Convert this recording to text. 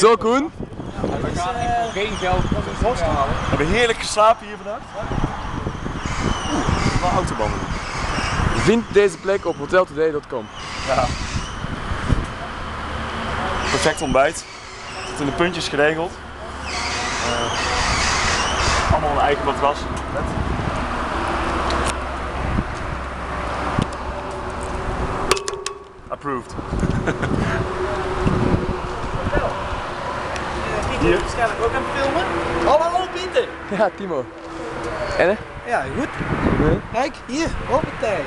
Zo Koen. We gaan geen geld We hebben heerlijk geslapen hier vandaag. Oeh, wel autobanden. Vind deze plek op hoteltoday.com. Ja. Perfect ontbijt. Zit in de puntjes geregeld. Eh, allemaal een eigen matras. Approved. Is waarschijnlijk ook aan het filmen. Oh, hallo Pieter! Ja, Timo. En hè? Ja, goed. Kijk, hier, hoppatee.